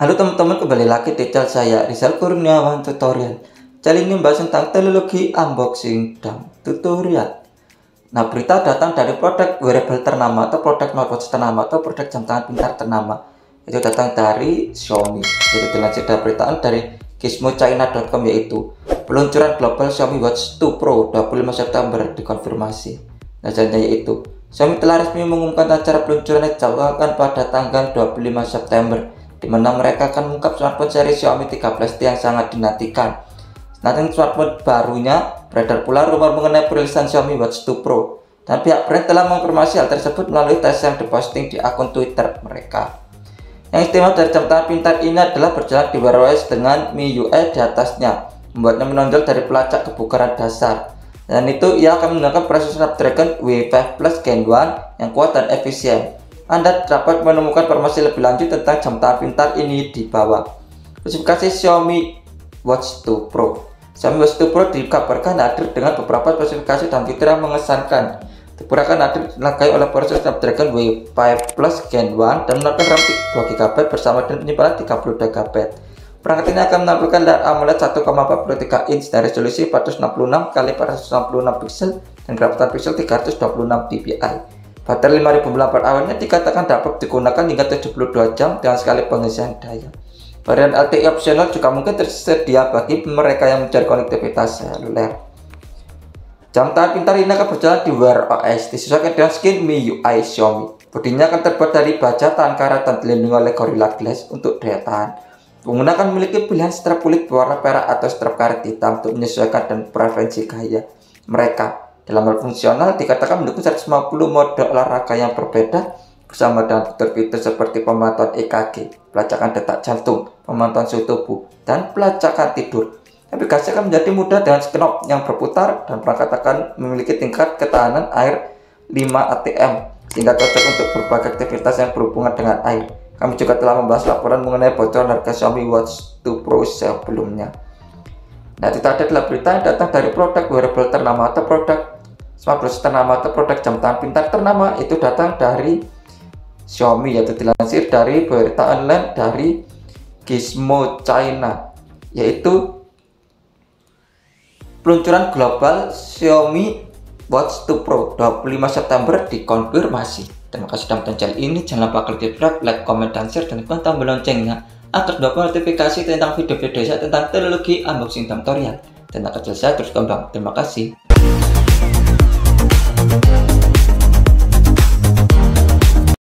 Halo teman-teman kembali lagi di channel saya Rizal Kurniawan Tutorial. Kali ini membahas tentang teknologi unboxing dan tutorial. Nah berita datang dari produk wearable ternama atau produk smartwatch ternama atau produk jam tangan pintar ternama. Itu datang dari Xiaomi. Jadi dilansir dari beritaan dari gizmochina.com yaitu Peluncuran global Xiaomi Watch 2 Pro 25 September dikonfirmasi. Nah yaitu Xiaomi telah resmi mengumumkan acara peluncuran dijadwalkan pada tanggal 25 September di mana mereka akan mengungkap smartphone seri Xiaomi 13T yang sangat dinantikan. Nanti smartphone barunya beredar pula rumor mengenai perilisan Xiaomi Watch 2 Pro dan pihak brand telah mengonfirmasi hal tersebut melalui tes yang diposting di akun Twitter mereka. Yang istimewa dari jam tangan pintar ini adalah berjalan di Wear OS dengan MIUI di atasnya, membuatnya menonjol dari pelacak kebugaran dasar. Dan itu ia akan menggunakan prosesor Snapdragon W5 Plus Gen 1 yang kuat dan efisien. Anda dapat menemukan informasi lebih lanjut tentang jam tangan pintar ini di bawah. Spesifikasi Xiaomi Watch 2 Pro. Xiaomi Watch 2 Pro dikabarkan hadir dengan beberapa spesifikasi dan fitur yang mengesankan. Diperkirakan hadir dilengkapi oleh prosesor Snapdragon W5 Plus Gen 1 dan menawarkan RAM 2GB bersama dengan penyimpanan 32GB. Perangkat ini akan menampilkan layar AMOLED 1,43 inch dan resolusi 466 x 466 pixel dan kerapatan pixel 326 dpi. Baterai 5000 mAh awalnya dikatakan dapat digunakan hingga 72 jam dengan sekali pengisian daya. Varian LTE opsional juga mungkin tersedia bagi mereka yang mencari konektivitas seluler. Jam tangan pintar ini akan berjalan di Wear OS disesuaikan dengan skin MIUI Xiaomi. Bodinya akan terbuat dari baja tahan karat dan dilindungi oleh Gorilla Glass untuk daya tahan. Pengguna akan memiliki pilihan strap kulit berwarna perak atau strap karet hitam untuk menyesuaikan dan preferensi gaya mereka. Dalam hal fungsional dikatakan mendukung 150 mode olahraga yang berbeda bersama dengan fitur-fitur seperti pemantauan EKG, pelacakan detak jantung, pemantauan suhu tubuh, dan pelacakan tidur. Navigasi akan menjadi mudah dengan knob yang berputar dan perangkat akan memiliki tingkat ketahanan air 5 ATM sehingga cocok untuk berbagai aktivitas yang berhubungan dengan air. Kami juga telah membahas laporan mengenai bocoran harga Xiaomi Watch 2 Pro sebelumnya. Nah, itu tadi adalah berita yang datang dari produk wearable ternama atau produk Smartwatch ternama atau produk jam tangan pintar ternama itu datang dari Xiaomi yaitu dilansir dari berita online dari Gizmo China yaitu peluncuran global Xiaomi Watch 2 Pro 25 September dikonfirmasi. Terima kasih sudah menonton channel ini. Jangan lupa klik subscribe, like, comment, dan share, dan tekan tombol loncengnya Ah, agar dapat notifikasi tentang video-video saya tentang teknologi unboxing tutorial. Tentang kerja saya terus kembang. Terima kasih.